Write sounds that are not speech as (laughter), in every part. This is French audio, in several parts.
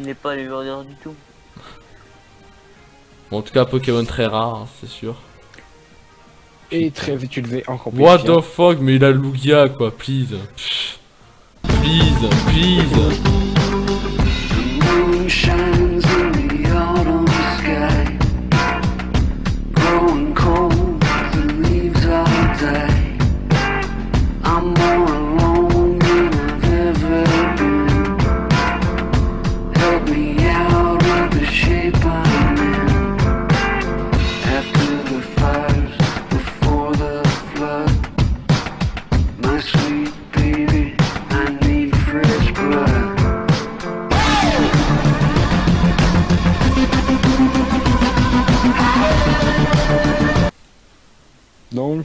Il n'est pas légendaire du tout. Bon, en tout cas, Pokémon très rare, hein, c'est sûr. Et très utilisé en compétition. What the fuck, mais il a Lugia quoi, please. Please, please.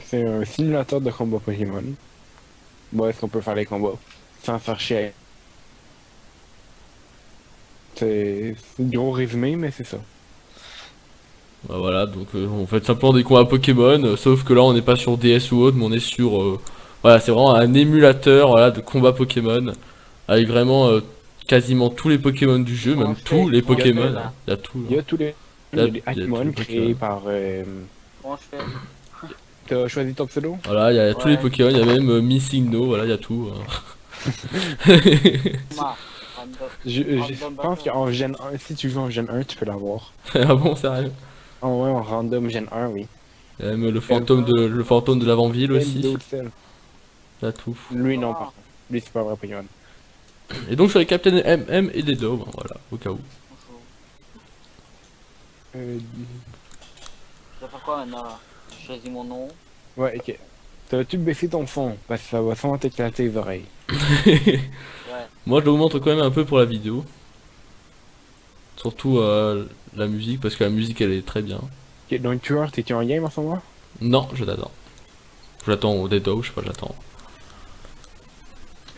C'est un simulateur de combat Pokémon. Bon, est-ce qu'on peut faire les combats sans faire chier C'est gros résumé, mais c'est ça. Bah voilà, donc euh, on fait simplement des combats Pokémon, euh, sauf que là on n'est pas sur DS ou autre, mais on est sur... euh, voilà, c'est vraiment un émulateur voilà, de combat Pokémon, avec vraiment euh, quasiment tous les Pokémon du jeu, même tous les Pokémon, là. il y a tout. Il y a tous les, il y Il y a- a des il y a tous Pokémon créés par... euh, Comment je fais? T'as choisi ton pseudo Voilà, il y a tous les. Pokémon, il y a même euh, Missing No, voilà, il y a tout. (laughs) random. Je, je pense qu'en Gen 1, si tu joues en Gen 1, tu peux l'avoir. (laughs) ah bon, sérieux? En ouais, en random Gen 1, oui. Il y a même le fantôme de, le fantôme de l'avant-ville aussi, a tout. Lui, non, par contre. Lui, c'est pas un vrai Pokémon. Et donc sur les Captain MM et des Dove, hein, voilà, au cas où. Euh, Ça fait quoi maintenant? là Je choisis mon nom. ouais, ok. T'as-tu baissé ton fond Parce que ça va sûrement t'éclater les oreilles. (laughs) Ouais. Moi je l'augmente quand même un peu pour la vidéo. Surtout euh, la musique, parce que la musique elle est très bien. Ok, donc tu vois, t'es-tu en game en ce moment? Non, je t'attends. J'attends au Dead je sais pas, j'attends.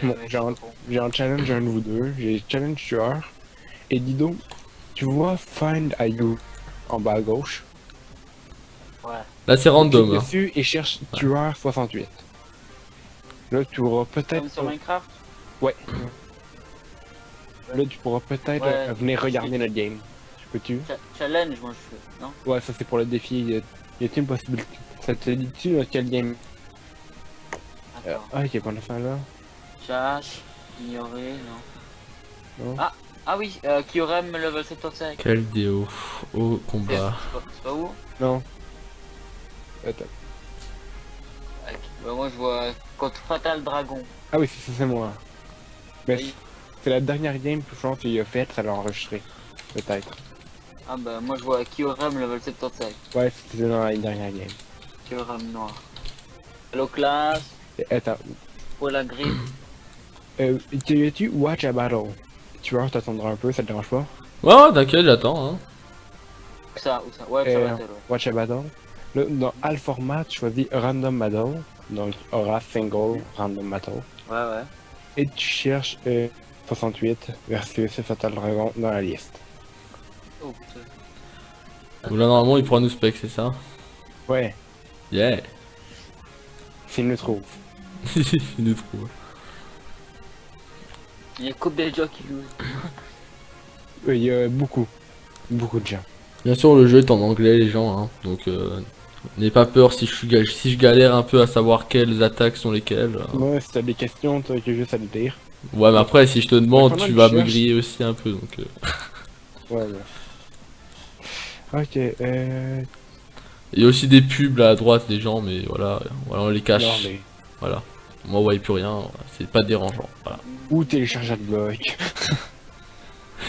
Bon, j'ai un, je un challenge un de vous deux. J'ai challenge tueur. Et dis donc, tu vois Find a You en bas à gauche? Là c'est random. Clique Hein. dessus et cherche tueur 68. Là, tu auras peut-être. Comme sur Minecraft Ouais. Là, tu pourras peut-être Ouais. euh, venir regarder notre game. Tu peux-tu Cha- Challenge, moi je fais. Non Ouais, ça c'est pour le défi. Y a- y a-t-il une possibilité Ça te dit-tu dans quel game euh. Ah, ok, pendant ça là. Chash, ignorer, non. Non. Ah, ah oui, euh, Kyurem level 75. Quelle vidéo au combat. c'est pas, c'est pas où Non. Attends. Ok. Bah, Moi je vois contre Fatal Dragon. Ah oui, c'est ça, c'est moi. Mais Oui. c'est la dernière game que qu'il a faite, ça l'a enregistré. Peut-être. Ah bah moi je vois Kyurem level 75. Ouais, c'était dans la dernière game. Kyurem noir. Hello class, Et, attends. pour la grille. (clears throat) Euh, tu tu Watch a Battle Tu vois, t'attendras un peu, ça te dérange pas? Ouais, ouais, t'inquiète, j'attends. Hein. Où ça, où ça? Euh, la télé, ouais. Watch a Battle. Là, dans All Format, tu choisis Random Battle. Donc, aura single Random Battle. Ouais, ouais. Et tu cherches euh, 68 versus Fatal Dragon dans la liste. Oh putain. Donc là normalement il pourra nous spec, c'est ça? Ouais, Yeah s'il le trouve. (laughs) Il nous trouve. Il y a coupe des gens qui jouent? Euh, Il y a beaucoup, beaucoup de gens. Bien sûr le jeu est en anglais les gens, hein. donc euh, n'ayez pas peur si je, suis si je galère un peu à savoir quelles attaques sont lesquelles. euh. Ouais, si t'as des questions, t'as que juste à le dire. Ouais mais après si je te demande tu vas me griller aussi un peu donc... euh. Ouais, ouais. Ok, euh... Il y a aussi des pubs là à droite des gens mais voilà, voilà on les cache. non, mais- Voilà. Moi on voyait plus rien, c'est pas dérangeant. Voilà. Ou télécharger le bloc.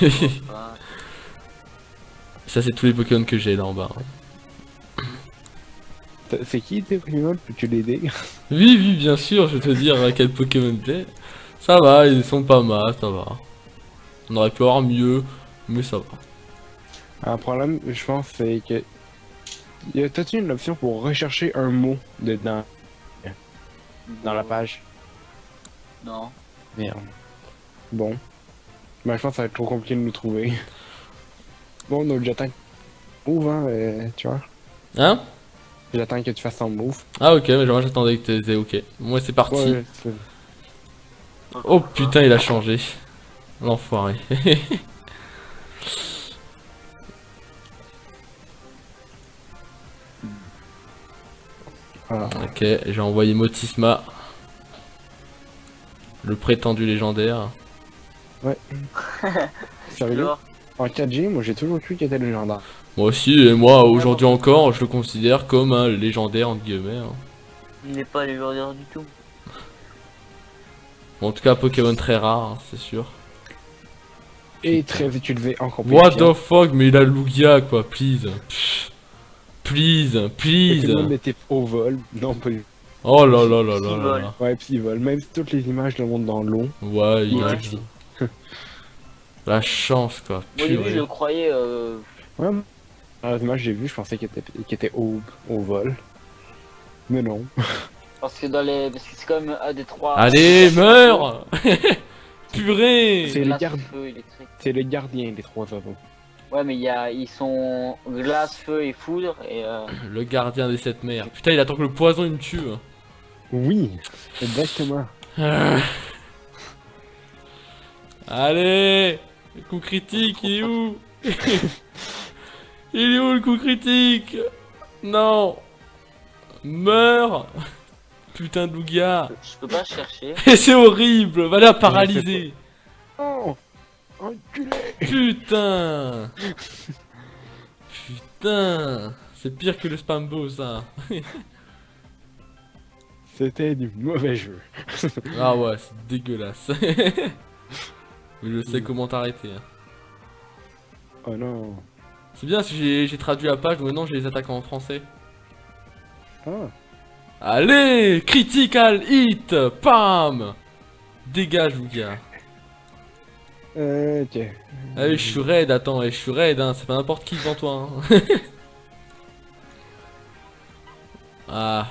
(laughs) Ça c'est tous les Pokémon que j'ai là en bas. hein. C'est qui tes Pokémon Peux-tu l'aider (laughs) Oui oui bien sûr je vais te dire à quel Pokémon j'ai. Ça va, ils sont pas mal, ça va. On aurait pu avoir mieux, mais ça va. Un problème, je pense, c'est que. Y a peut-être une option pour rechercher un mot dedans, dans la page? Non. Merde. Bon. Ben, je pense que ça va être trop compliqué de nous trouver. (laughs) Bon, donc j'attends. Move, hein, euh, tu vois. Hein? J'attends que tu fasses ton move. Ah ok, mais moi j'attendais que t'étais ok. Moi c'est parti. Oh putain, il a changé. L'enfoiré. (laughs) Ok, j'ai envoyé Motisma. Le prétendu légendaire. Ouais. (laughs) Sérieux? En 4G, moi j'ai toujours cru qu'il était légendaire. Moi aussi, et moi aujourd'hui encore, je le considère comme un légendaire entre guillemets. hein. il n'est pas légendaire du tout. Bon, en tout cas, Pokémon très rare, hein, c'est sûr. Et très élevé en compétition. What the fuck, mais il a Lugia quoi, please. Pff. Please, please. Type au vol. Non, pas du Oh là là là là là. Ouais, puis il vole. Même si toutes les images le montrent dans l'eau. Ouais, il (laughs) a. la chance quoi. Au début, je le croyais. Euh... Ouais. Les que j'ai vues, je pensais qu'il était, qu'il était au, au vol. Mais non. (laughs) Parce que dans les. Parce que c'est quand même un des trois. Allez, (laughs) meurs (laughs) Purée C'est les Glace, gardes. feu, électrique. C'est le gardien des trois oiseaux. Ouais, mais il y a, ils sont glace, feu et foudre. Et euh, Le gardien des sept mers. Putain, il attend que le poison il me tue. hein. Oui, exactement. Ah. Allez Le coup critique, il est où (laughs) Il est où le coup critique? Non. Meurs Putain de Lugia je peux pas chercher. (laughs) Et c'est horrible. Va la paralyser. Oh Enculé. Putain. Putain. C'est pire que le spambo ça. C'était du mauvais jeu. Ah ouais, c'est dégueulasse (laughs) je sais comment t'arrêter. hein. Oh non. C'est bien si j'ai traduit la page, donc maintenant j'ai les attaques en français. Ah. Allez Critical hit Pam Dégage, Lugia. Euh, ok. Allez, je suis raid, attends, eh, je suis raid, hein, c'est pas n'importe qui devant toi. Hein. (laughs) ah.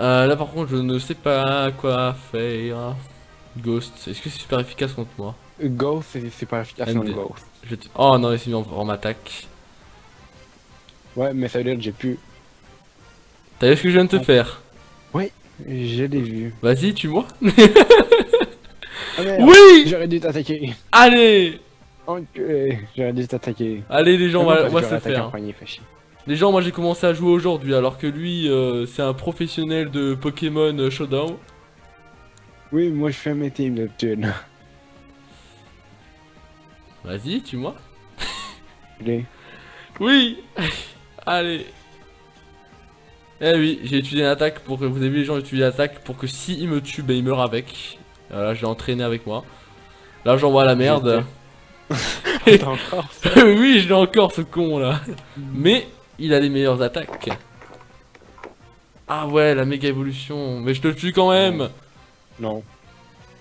Euh, là par contre, je ne sais pas quoi faire. Ghost, est-ce que c'est super efficace contre moi Ghost, c'est pas efficace MD. Ghost. Je te- Oh non, il s'est mis en, en attaque. Ouais, mais ça veut dire que j'ai pu. T'as vu ce que je viens de te Ah. faire Je l'ai vu. Vas-y, tue-moi. (laughs) Ah Oui J'aurais dû t'attaquer. Allez Enculé J'aurais dû t'attaquer. Allez les gens, premier, fait chier. Les gens, moi j'ai commencé à jouer aujourd'hui, alors que lui, euh, c'est un professionnel de Pokémon euh, Showdown. Oui, moi je fais mes teams d'habitude. (laughs) Vas-y, tue-moi. (laughs) Allez. Oui (laughs) Allez Eh oui, j'ai utilisé une attaque pour que vous avez vu les gens utiliser l'attaque pour que si il me tue, ben il meurt avec. Voilà, j'ai entraîné avec moi. Là j'envoie la merde. Encore ça oui, je l'ai encore ce con là. Mais il a les meilleures attaques. Ah ouais, la méga évolution. Mais je te tue quand même. Non.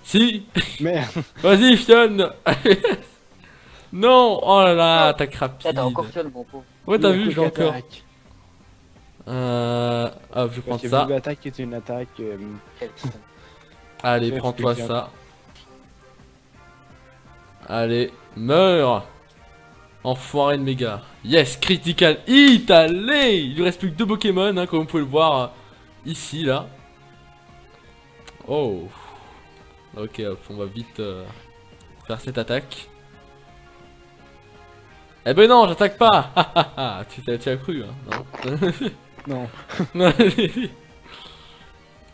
Si Merde (laughs) Vas-y, Fionne (laughs) Non Oh là là, rapide. Ah, t'as encore Fion, mon pauvre. Ouais, t'as vu, l'ai encore. Euh... Hop, je prends ça. Vive attaque est une attaque. euh. (laughs) Allez, prends-toi ça. Allez, meurs Enfoiré de méga. Yes, critical hit, allez Il lui reste plus que deux Pokémon, hein, comme vous pouvez le voir euh, ici, là. Oh. Ok, hop, on va vite euh, faire cette attaque. Eh ben non, j'attaque pas (laughs) Tu t'as tu as cru, hein, non? (laughs) Non. (laughs) Non,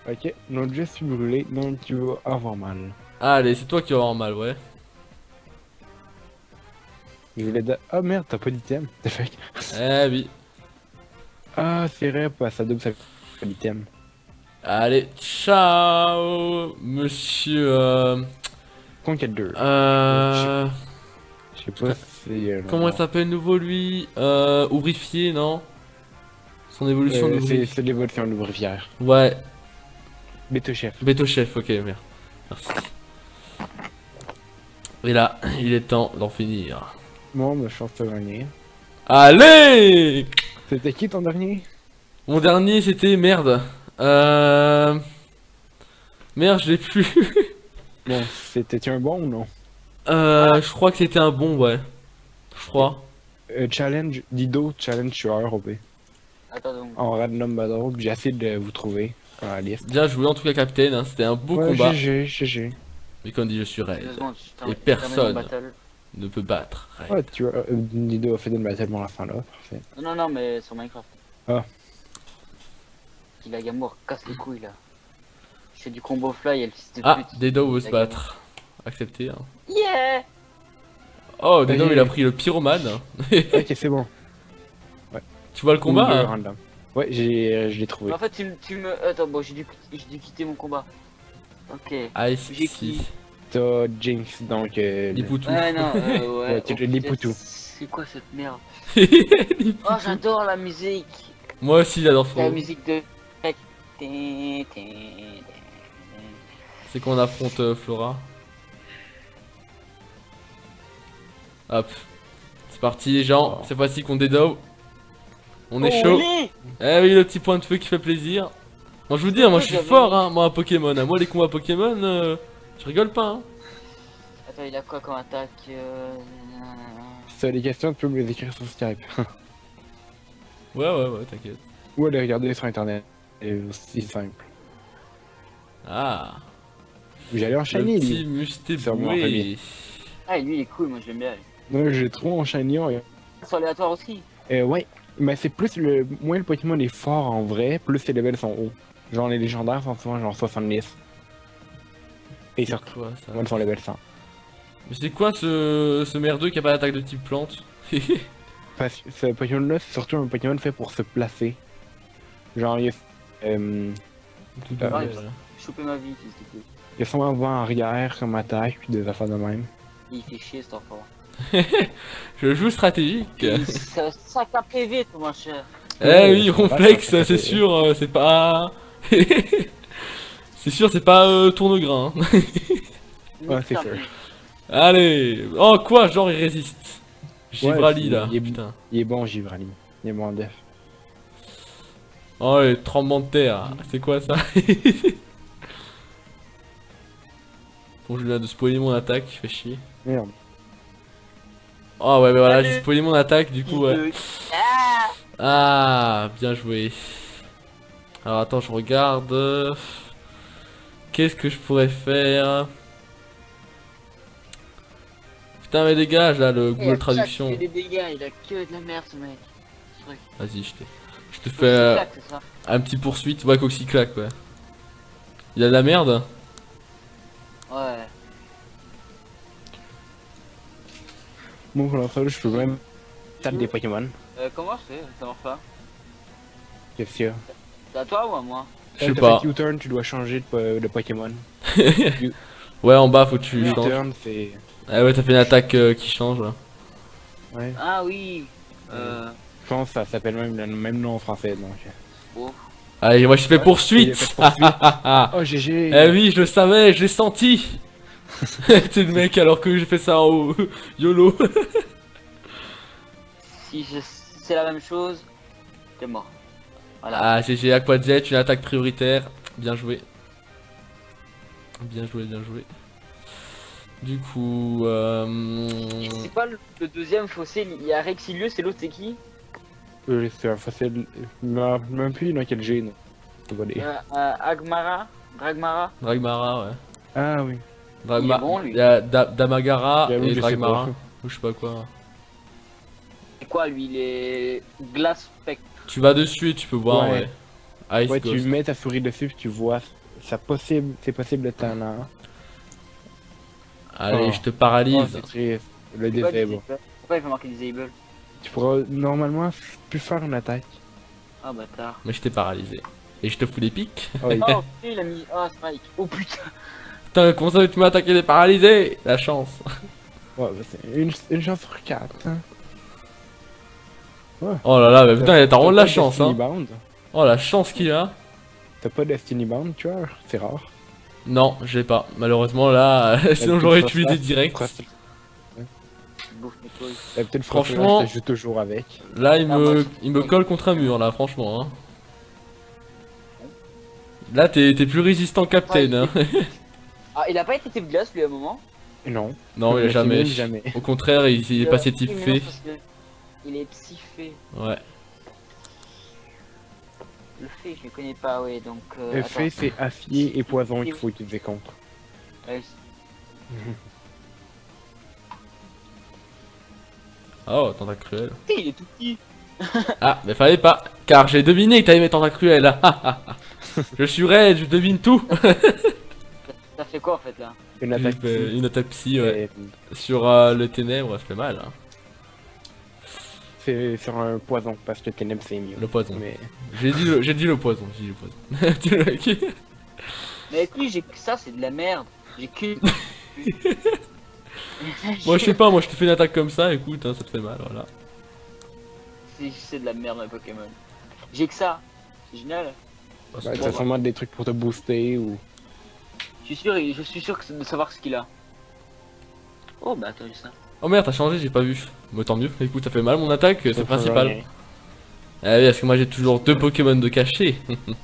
Ok, notre jeu est brûlé, donc tu vas avoir mal. Allez, c'est toi qui vas avoir mal, ouais. Je voulais Ah merde, t'as pas d'item. T'as fait. Eh oui. Ah, c'est vrai, pas ça double, ça pas d'item. Allez, ciao, monsieur. Euh, Conquête 2. euh, Je sais pas si euh, comment il s'appelle nouveau lui euh, Ouvrifié, non? Son évolution Euh, d'ouvrier. C'est l'évolution de l'ouvrière. Ouais, Béto chef. Beto Chef, ok, merde. Merci. Et là, il est temps d'en finir. Bon, bah, chance de gagner. Allez C'était qui ton dernier? Mon dernier, c'était merde. Euh... Merde, je l'ai plus. (laughs) Bon, c'était un bon ou non? Euh, je crois que c'était un bon, ouais. Je crois. euh, Challenge, Dido, challenge tueur OP. Attends donc. En random battle, j'essaie de vous trouver dans la liste. Bien joué en tout cas, Captain. hein, C'était un beau Ouais, combat. GG, GG. Mais comme dit, je suis raid. Deux secondes, je termine- Et personne. Ne peut battre. Raid. Ouais, tu vois, euh, Dido a fait des battle pour la fin là, parfait. Non, non, non, mais sur Minecraft. Il a Gamour, casse les couilles là. Fais du combo fly et le fils de Ah, pute. Dedo veut se battre. Accepté. Hein. Yeah Oh, Dedo il a pris le pyromane. (laughs) Ok, c'est bon. tu vois le combat hein. Ouais, j'ai, je l'ai trouvé. En fait, tu, me- tu me. Attends, bon, j'ai dû, j'ai dû quitter mon combat. Ok. Ice J'ai qui Jinx, donc. Euh, Les poutous. Ouais, non, euh, (laughs) ouais. Ouais, oh, les putain, poutous. C'est quoi cette merde (laughs) Oh, j'adore la musique. Moi aussi j'adore La musique de. C'est qu'on affronte euh, Flora. Hop. C'est parti les gens, cette fois-ci qu'on Dedo. On est chaud. Olé Eh oui, le petit point de feu qui fait plaisir. Moi je vous dis, hein, moi je suis fort, hein, moi à Pokémon. hein. Moi les combats Pokémon, euh, je rigole pas. Hein. Attends, il a quoi comme attaque euh... Si t'as des questions, tu peux me les écrire sur Skype. (laughs) Ouais, ouais, ouais, t'inquiète. Ou aller regarder sur internet. C'est aussi simple. Ah, J'allais le enchaîner, petit vraiment boué. Ah, et lui, il est cool, moi je l'aime bien. Non, j'ai trop enchaîné. ouais. C'est aléatoire aussi. Euh, ouais. Mais c'est plus le. Moins le Pokémon est fort en vrai, plus ses levels sont hauts. Genre les légendaires sont souvent genre 70. Et surtout, quoi ça moi, ils sont level 100. Mais c'est quoi ce, ce merdeux qui a pas d'attaque de type plante (laughs) Parce que ce Pokémon-là, c'est surtout un Pokémon fait pour se placer. Genre, il y a, euh, Tout Ah, même, voilà. Choper ma vie, fils de pute. il y a son avant-arrière comme attaque, puis des affaires de même. Il fait chier cet enfant. (laughs) Je joue stratégique. Ça, ça capte vite, mon cher. Eh oui, Ronflex, c'est sûr, euh, c'est pas. (laughs) c'est sûr, c'est pas euh, tourne-grain. hein. (laughs) Ouais, c'est sûr. Allez Oh, quoi Genre, il résiste? Givrali, là. il est- Putain. Il est bon, Givrali. Il est bon en def. Oh, les tremblements de terre. C'est quoi ça (laughs) Bon, je viens de spoiler mon attaque, fait chier. Merde. Oh, ouais, mais voilà, j'ai spoilé mon attaque, du coup, ouais. Ah bien joué. Alors attends, je regarde. Qu'est-ce que je pourrais faire? Putain, mais dégage là, le Il a Google Traduction. il a que de la merde, ce mec. Vas-y, je te, je te fais euh, claque, un petit poursuite. Ouais, Coxyclac, ouais. Il a de la merde Ouais. Moi, pour l'instant, je peux même taper des Pokémon. Euh, comment je fais? Ça marche pas. Qu'est-ce a C'est à toi ou à moi? Je sais pas. t'as fait U-turn, tu dois changer de, po- de Pokémon. (laughs) Ouais, en bas, faut que tu changes. U-turn, c'est. Ah ouais, t'as fait une attaque euh, qui change là. Ouais. Ah oui. Euh. Je pense que ça s'appelle même le même nom en français, donc. Oh. Allez, moi je fais Ouais, poursuite fait poursuite. Ah (laughs) Oh, GG Eh oui, je le savais, je l'ai senti (laughs) C'est le mec alors que j'ai fait ça en haut. (laughs) YOLO Si je- c'est la même chose, t'es mort. Voilà. Ah, GG Aquajet, une attaque prioritaire. Bien joué. Bien joué, bien joué. Du coup, euh... C'est quoi le, deuxième fossé Il y a Rexilius et l'autre c'est qui? C'est un facile. Même plus dans quel gène. Euh, euh, Agmara Dragmara Dragmara, ouais. Ah oui. Dragma... Il est bon, lui. Il y a Da- Damagara et Dragmara. Ou je sais pas quoi. C'est quoi lui Il est Glace Spectre? Tu vas dessus et tu peux voir, ouais. Ouais. Ice Ouais, tu mets ta souris dessus, puis tu vois. Ça possible, c'est possible de t'en avoir. Allez, Oh. je te Oh, paralyse. triste. Le Pourquoi il faut marquer disable Tu pourras normalement plus faire une attaque. Ah bâtard. Mais je t'ai paralysé. Et je te fous des pics. Oh, il- Oh putain, il a mis. Oh Spike. Oh putain. Putain, comment ça tu m'as attaqué des paralysés? La chance. ouais, bah, c'est une, une chance sur quatre. Hein. Oh là là, mais putain, t'as vraiment de la chance, Destiny hein. Bound Oh la chance qu'il a. T'as pas Destiny Bound, tu vois? C'est rare. Non, j'ai pas. Malheureusement là, (laughs) sinon j'aurais utilisé direct. Je bouffe mes couilles. T'as peut-être Franchement- joue toujours avec. Là, il Ah, me, moi, il me colle contre un mur là, franchement. Hein. Là, t'es t'es plus résistant Captain. Hein. (laughs) Ah, il a pas été type glace lui à un moment? Non. Non, il a jamais. Au contraire, il, il est passé type fée. Il est psy-fée. Ouais. Le fée, je le connais pas, ouais, donc. Euh, Le fait, c'est acier et poison qu'il faut utiliser contre. Ouais, (laughs) Oh, tentacruel. Putain, il est tout petit. (laughs) Ah, mais fallait pas, car j'ai deviné que t'allais mettre tentacruel. Ah, (laughs) ah, ah. je suis raide, je devine tout. (laughs) Ça fait quoi en fait là? Une attaque. fait une attaque psy ouais. Et sur euh, le ténèbre, ça fait mal. hein. C'est sur un poison, parce que ténèbres c'est mieux. Le poison. Mais J'ai dit, le- j'ai dit le poison, j'ai dit le poison. Tu l'as qui? Mais avec lui, j'ai que ça, c'est de la merde. J'ai que. Moi je sais pas, moi je te fais une attaque comme ça, écoute, hein, ça te fait mal, voilà. C'est- de la merde, un Pokémon. J'ai que ça. C'est génial. Bah, t'as bon, sûrement des trucs pour te booster ou. Je suis sûr, je suis sûr que c'est de savoir ce qu'il a. Oh bah attends, j'ai ça. Oh merde, t'as changé, j'ai pas vu. Mais tant mieux, écoute, ça fait mal mon attaque, c'est Ça principal. rien. Ah oui, parce que moi j'ai toujours deux Pokémon de cachet. (laughs)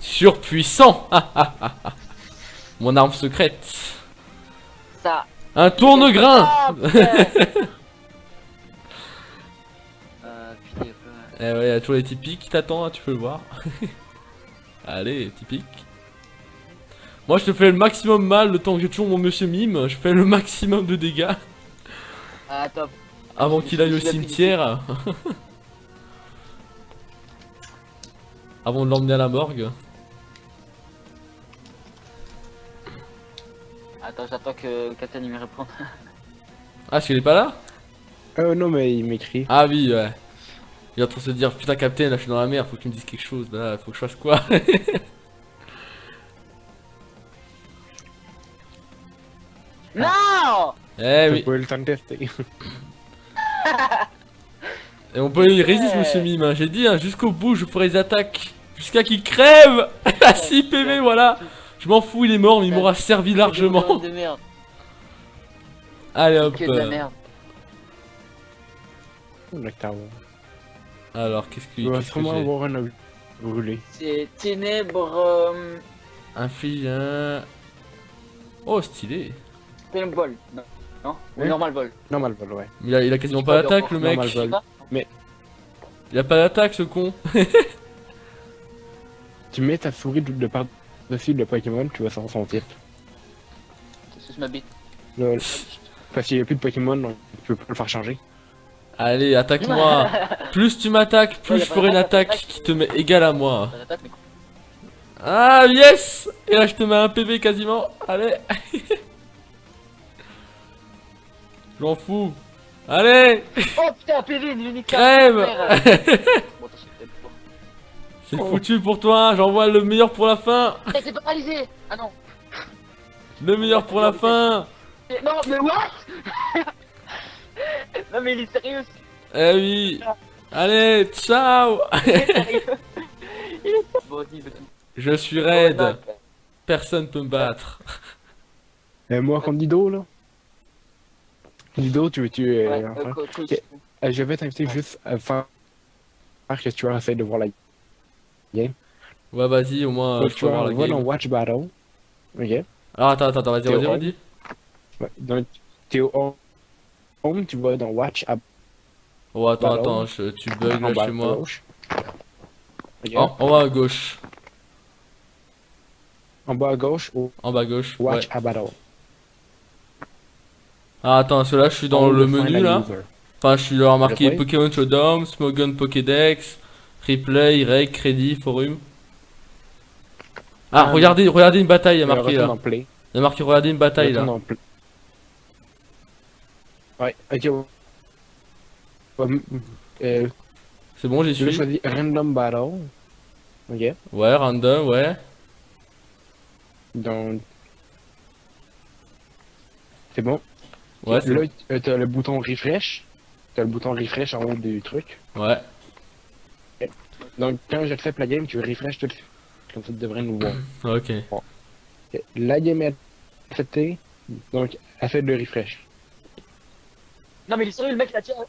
Surpuissant. (laughs) Mon arme secrète. Ça. Un tourne-grain (laughs) Ah, Eh ouais, y a toujours les typiques qui t'attendent, hein, tu peux le voir. (laughs) Allez, typique. Moi je te fais le maximum mal le temps que j'ai toujours mon monsieur mime, je fais le maximum de dégâts Ah, top. avant qu'il aille au cimetière. (laughs) avant de l'emmener à la morgue. J'attends que Captain il me réponde. (laughs) Ah, est-ce qu'il est pas là? Euh, non, mais il m'écrit. Ah oui, ouais. Il est en train de se dire, putain Captain, là je suis dans la merde, faut que tu me dises quelque chose, là, faut que je fasse quoi? (laughs) Non Eh oui, le temps de tester. (laughs) et on peut y résister monsieur mime, hein. j'ai dit, hein, jusqu'au bout je ferai des attaques, jusqu'à qu'il crève À 6 PV, voilà Je m'en fous, il est mort, mais il m'aura servi largement De merde. (laughs) Allez hop Que de la merde. Nectar. Alors, qu'est-ce qu'il Il va qu'est-ce que avoir un brûlé. C'est ténèbres. Euh... Inflige un... Oh, stylé Ténèbres vol. Non. Non Ou Oui. normal vol. Normal vol, ouais. il a, il a quasiment pas d'attaque le mec Normal vol. Pas Il a pas d'attaque ce con (laughs) Tu mets ta souris de, de par-dessus le Pokémon, tu vas son type. C'est ce ma bite. Lol. Parce qu'il n'y a plus de Pokémon, donc tu peux pas le faire changer. Allez, attaque-moi (laughs) Plus tu m'attaques, plus Ouais, je ferai une attaque attaque. qui te met égal à moi. Ah yes Et là je te mets un PV quasiment. Allez (laughs) Je m'en fous. Allez Oh putain, PV, une unique Crève (laughs) C'est Oh. foutu pour toi, j'envoie le meilleur pour la fin Eh, c'est paralysé Ah non Le meilleur pour la fin Eh, Non, mais what? (laughs) Non, mais il est sérieux Eh oui Allez, ciao Il est sérieux Il est Bon, dis, vas-y. Je suis raide, non. personne peut me battre. (laughs) Et moi, contre Dido, là. Dido, tu veux tuer. Ouais, euh, euh, enfin, euh, je vais t'inviter juste à faire. que tu essaies de voir la Ouais vas-y, au moins Donc, je tu peux voir la vas dans game. Watch Battle. Ok. Alors attends, attends, attends, vas-y, vas-y. Ouais, Donc, t'es au home, tu vas dans Watch à Oh attends, attends, je- tu bugs là chez moi. gauche. En bas à gauche. En bas à gauche, au En bas à gauche. Ouais. Watch à Battle. Ah attends, celui-là je suis dans On le menu là. user. Enfin, je suis là marqué Pokémon Showdown, Smogon Pokédex, Replay, Rec, Crédit, Forum. Ah, Ah, regardez, regardez une bataille, il y a marqué retourne là. play. Il y a marqué regardez une bataille là. Ouais, ok. ouais. Euh, C'est bon, j'y je suis. choisir Random Battle. Ok. Ouais, random, ouais. Donc. C'est bon. Ouais, là, euh, t'as le bouton refresh. T'as le bouton refresh en haut du truc. Ouais. Donc, quand j'accepte la game, tu refresh tout de suite. Comme ça, tu devrais nous voir. (clears throat) Ok. La game est acceptée. Donc, essaie de refresh. Non, mais il est sérieux, le mec, il a tiré. (laughs)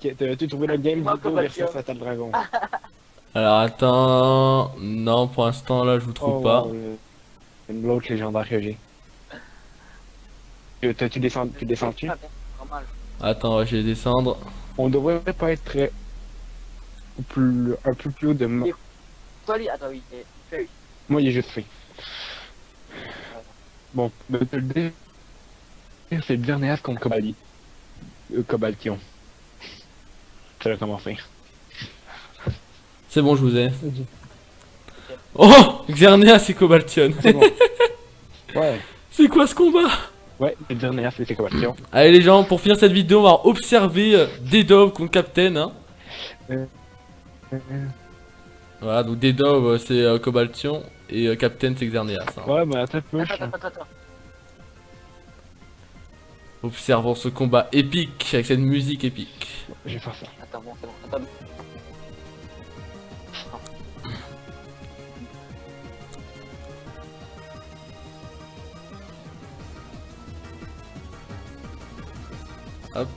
Ok, T'as-tu trouvé la game version sûr. Fatal Dragon? (laughs) Alors attends. Non, pour l'instant là je vous trouve Oh, pas. le- L'autre légendaire que j'ai. Tu- t'as- Tu descends, tu descends-tu? Normal. Attends, je vais descendre. On devrait pas être très... Plus, un peu plus haut de... ma- Toi, lui, attends, oui. Moi, il est juste fait. Bon, le dé- c'est le dernier as contre Cobali. Euh, Cobaltion. Ça a commencé. C'est bon, je vous ai. Oh Xerneas et Cobaltion. C'est bon. (laughs) ouais. C'est quoi ce combat? Ouais, le dernier as, c'est Cobaltion. Allez les gens, pour finir cette vidéo, on va observer euh, Dedov contre Captain. Hein. Euh, Voilà, donc Dedov euh, c'est euh, Cobaltion et euh, Captain c'est Xerneas. hein. Ouais, mais attends un peu. Attends, attends, attends, attends. Observons ce combat épique avec cette musique épique. Je vais faire ça. Attends, bon, c'est bon. Attends. Hop.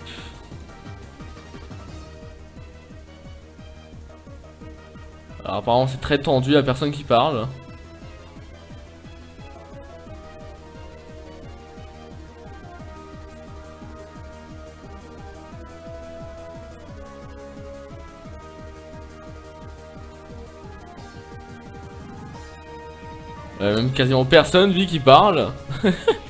Alors apparemment c'est très tendu, la personne qui parle. Euh, même quasiment personne vu qui parle. (laughs)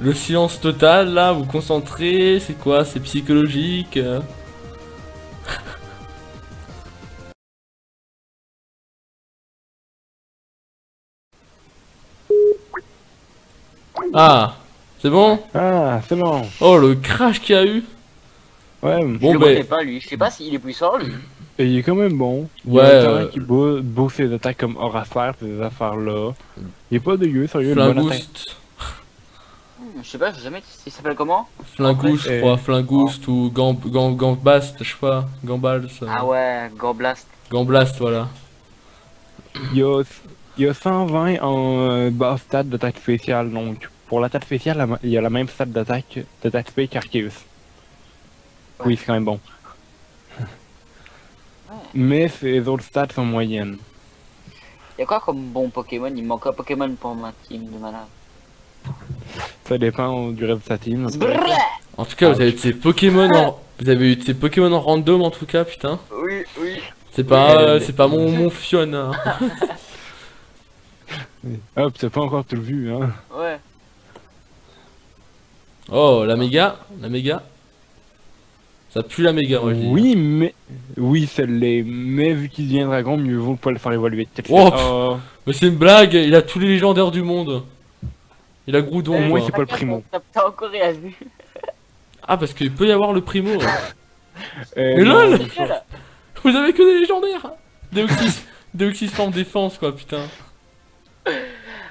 Le silence total là, vous concentrez, c'est quoi? C'est psychologique euh Ah, c'est bon? Ah, c'est bon. Oh le crash qu'il y a eu Ouais, Je Bon le ben, connais pas lui. Je sais pas s'il est puissant lui. et il est quand même bon. Il Ouais, y a un talent euh, qui ses attaques comme Horacer, ces affaires-là. Il est pas dégueu, sérieux, bonne attaque. Je sais pas, j'ai jamais. Il s'appelle comment? Flingouste je crois, Flingouste ou Gam, Gam, Gambast, je sais pas, Gambals, euh, Ah ouais, Gorblast. Gamblast voilà. Il y a, il y a 120 en euh, base stat d'attaque spéciale, donc pour l'attaque spéciale, il y a la même stat d'attaque d'attaque spé qu'Arceus. Oui, c'est quand même bon. Mais ses autres stats sont moyennes. Y'a quoi comme bon Pokémon? Il manque un Pokémon pour ma team de malade. Ça dépend du reste de sa team. En tout cas, vous avez eu de ces Pokémon en... Vous avez eu de ces Pokémon en random en tout cas, putain. Oui, oui. C'est pas, Oui, euh, c'est pas mon, mon Fion. hein. Hop, c'est pas encore tout vu, hein. Ouais. Oh, la méga, la méga. Ça pue la méga, moi je dis. Oui, mais. Oui, celle-là. Mais vu qu'il devient dragon, mieux vaut pas le faire évoluer. Oh, Oh. Mais c'est une blague, il a tous les légendaires du monde. Il a Groudon. Au moins, c'est pas le primo. T'as- T'as encore rien vu. Ah, parce qu'il peut y avoir le primo. hein. (laughs) Euh, Mais non, lol (laughs) Vous avez que des légendaires Deoxys, Deoxys forme défense quoi, putain.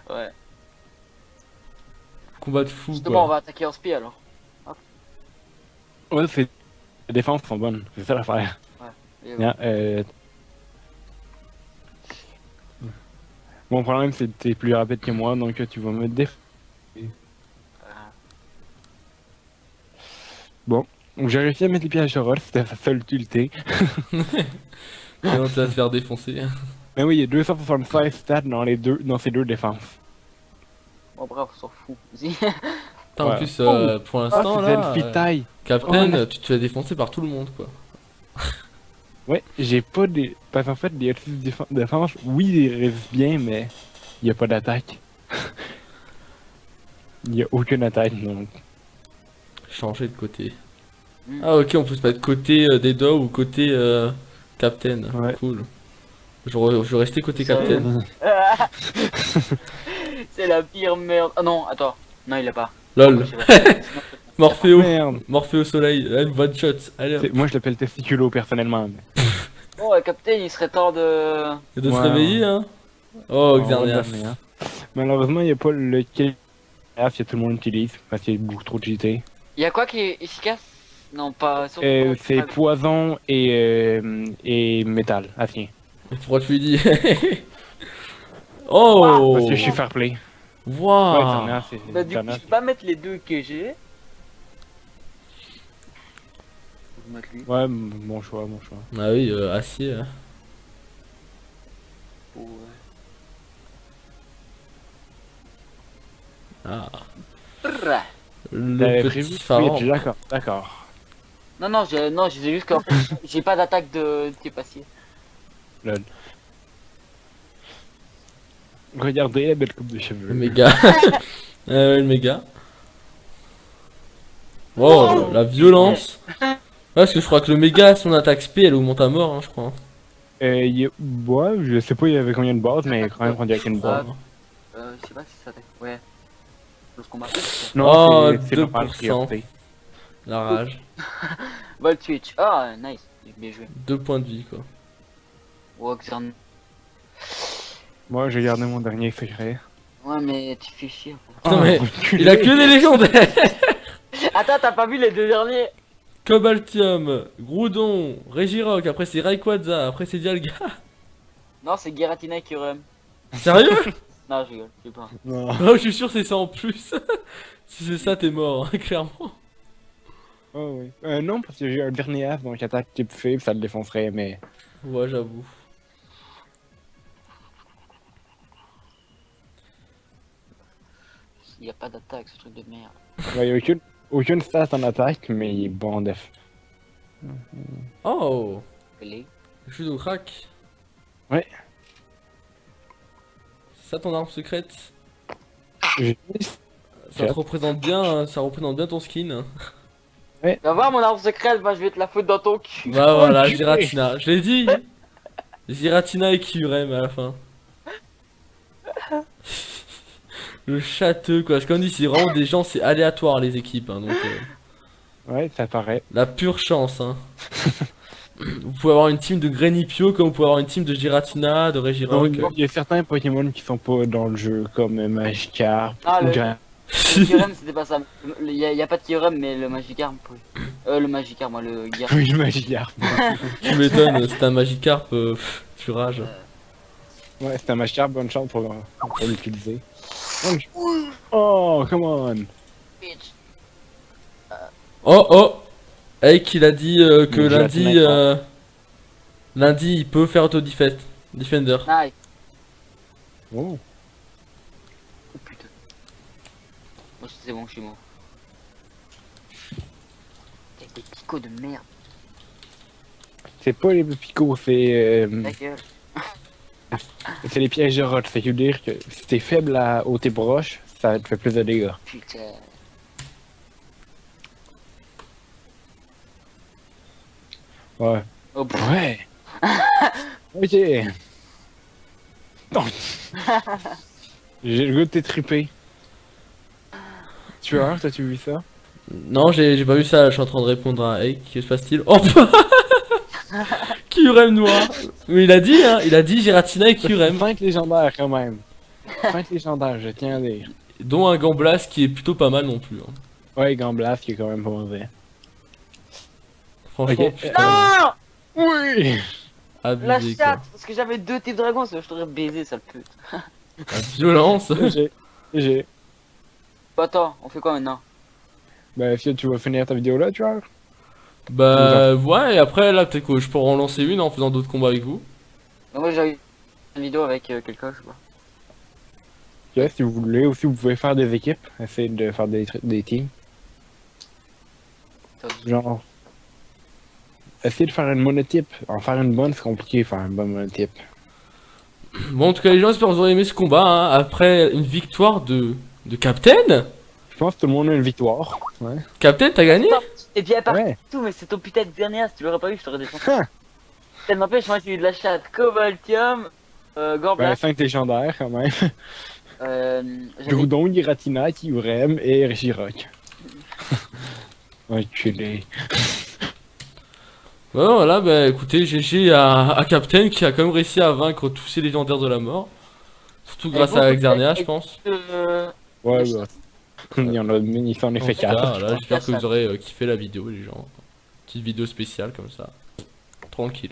Ouais. Combat de fou Justement, on va attaquer en spi alors. Ouais, c'est. Les défenses sont bonnes, c'est ça l'affaire. Ouais. Bien, euh... Mon problème, c'est que t'es plus rapide que moi, donc tu vas me déf. Ah. Donc j'ai réussi à mettre les pièges sur Roll, c'était sa seule utilité. (laughs) Sinon tu vas te faire défoncer. Mais oui, il y a 276 stats dans, les deux, dans ces deux défenses. Bon, bref, on s'en fout. (laughs) Putain, en Ouais. plus, euh, pour Ah, l'instant là, euh, taille. Captain, Oh, tu te fais défoncer par tout le monde quoi. (laughs) Ouais, j'ai pas des. Parce qu'en fait, les de défense, oui, ils résistent bien, mais il y a pas d'attaque. Il y a aucune attaque, donc. Changer de côté. Mm. Ah ok, on peut se mettre côté euh, des dos ou côté euh, Captain. Ouais. Cool. Je, re- je vais rester côté Captain. (laughs) C'est la pire merde. Ah non, attends. Non, il l'a pas. Lol. (laughs) Morphéo. Merde. Morphéo soleil. One shot. Allez, Moi, je l'appelle testiculo personnellement. mais- Bon, (laughs) ouais, Captain, il serait temps de. Et de se Ouais. réveiller hein. Oh, Oh, Xerneas. Xerneas. Malheureusement, il n'y a pas le kill que tout le monde utilise parce qu'il y a beaucoup trop de JT. Il y a quoi qui est efficace? Non, pas. Euh, c'est pas- poison et, euh, et métal, acier. Mais Pourquoi tu lui dis (laughs) Oh Parce que je suis fair play. Ouais, Waouh c'est- Bah, du coup, je peux pas mettre les deux que j'ai. Faut mettre lui. Ouais, mon choix, mon choix. Ah oui, euh, acier. hein. Ouais. Ah. Brrr. Le petit prévu pharaon. Oui, D'accord, d'accord. Non, non, j'ai non, je disais juste qu'en fait, (laughs) j'ai pas d'attaque de type acier. Regardez la belle coupe de Le cheveux. méga. (laughs) (laughs) euh, le méga. Oh, la violence. Ouais, parce que je crois que le méga, son attaque SP, elle augmente à mort, hein, je crois. Euh, il y a- ouais, je sais pas il y avait combien de bases, mais quand même rendu avec une base. Euh, je sais pas si ça attaque. Ouais. Non, Oh, c'est- c'est normal, 2%. priorité. La rage. (laughs) Volt Twitch. Ah, nice. Bien joué. Deux points de vie, quoi. Roxanne. Moi, j'ai gardé mon dernier secret. Ouais, mais tu fais chier. en Putain, Ah, mais (laughs) il a que des légendaires. (laughs) Attends, t'as pas vu les deux derniers? Cobaltium, Groudon, Regirock, après c'est Rayquaza, après c'est Dialga. Non, c'est Giratina qui rem. Sérieux? Non, je rigole, je sais pas. Non. (laughs) Non, je suis sûr c'est ça en plus. (laughs) si c'est ça, t'es mort, hein, clairement. Oh, oui. Euh, non, parce que j'ai un dernier F, donc attaque type faible, ça le défoncerait, mais. Ouais, j'avoue. Il y a pas d'attaque, ce truc de merde. Ouais, il y a aucune, aucune stat en attaque, mais il est bon en def. Oh Pelé. Judo crack. Ouais. C'est ça ton arme secrète J'ai- Ça te représente bien, hein, ça représente bien ton skin. Va voir mon arbre secret, bah je vais te la foutre dans ton cul. Bah voilà. Giratina, je l'ai dit Giratina et Kyurem à la fin. Le châteux quoi, parce qu'on dit c'est vraiment des gens, c'est aléatoire les équipes, hein, donc euh, Ouais, ça paraît. la pure chance. Hein. (laughs) vous pouvez avoir une team de Grenipio comme vous pouvez avoir une team de Giratina, de Regirock. il y a certains Pokémon qui sont pas dans le jeu, comme euh, Magikarp, Ah, le- Le Kyurem, c'était pas ça. Il y, a- y a pas de Kyurem, mais le Magikarp. oui. Euh, le Magikarp, moi, le Gyar. Oui, le Magikarp. (laughs) Tu m'étonnes, c'est un Magikarp, euh, pff, tu rages. Ouais, c'est un Magikarp, bonne chance pour, pour l'utiliser. Oh, come on! Bitch. Oh oh Eik il a dit euh, que lundi, euh, lundi il peut faire auto defend defender. Nice. Oh. Oh putain. Bon, c'est bon, je suis mort. Des picots de merde. C'est pas les picots, c'est euh, (laughs) c'est les pièges de roche. C'est veut dire que si t'es faible à, au tes broches, ça te fait plus de dégâts. Putain. Ouais. Oh. Ouais! (laughs) ok! Non. (laughs) J'ai le goût de t'étriper. Tu vois, t'as-tu vu ça? Non j'ai j'ai pas vu ça, je suis en train de répondre à Eik, que se passe-t-il? Oh Kyurem (laughs) noir? Mais il a dit hein, il a dit Giratina et Kyurem, 5 légendaires quand même. 5 légendaires, je tiens à dire. dont un Gamblas qui est plutôt pas mal non plus. hein. Ouais, Gamblas qui est quand même pas mauvais. Franchement, Non Oui! La abusé chatte Parce que j'avais deux types dragons, ça, je t'aurais baisé, sale pute. (laughs) La violence J'ai. J'ai. Bah, attends, on fait quoi maintenant? Ben, Fiat, tu vas finir ta vidéo là, tu vois? Bah ouais, et après là peut-être que je pourrais en lancer une en faisant d'autres combats avec vous. Bah, Moi, j'ai eu une vidéo avec euh, quelqu'un, je sais pas. Ok, si vous voulez, aussi vous pouvez faire des équipes. Essayer de faire des, des teams. Genre. Essayer de faire une monotype. En faire une bonne, c'est compliqué, faire une bonne monotype. Bon en tout cas les gens j'espère que vous aurez aimé ce combat hein. après une victoire de... de Captain Je pense que tout le monde a une victoire. Ouais. Captain t'as gagné? Et bien partout, Ouais. mais c'est ton putain de dernière, si tu l'aurais pas eu, je t'aurais défoncé. Ça m'empêche, moi, j'ai eu de la chatte. Cobaltium, euh, Ben, Gorblas, 5 légendaires quand même. euh, Groudon, Giratina, Kyurem et Regirock. (laughs) Enculé. Ouais, voilà, bah écoutez, GG à, à Captain qui a quand même réussi à vaincre tous ces légendaires de la mort. Surtout grâce bon, à Exarnia, et- je pense. Euh, Ouais, bah. (laughs) Il y en a, est En cas, 4. voilà, j'espère que vous aurez euh, kiffé la vidéo, les gens. Petite vidéo spéciale comme ça. Tranquille.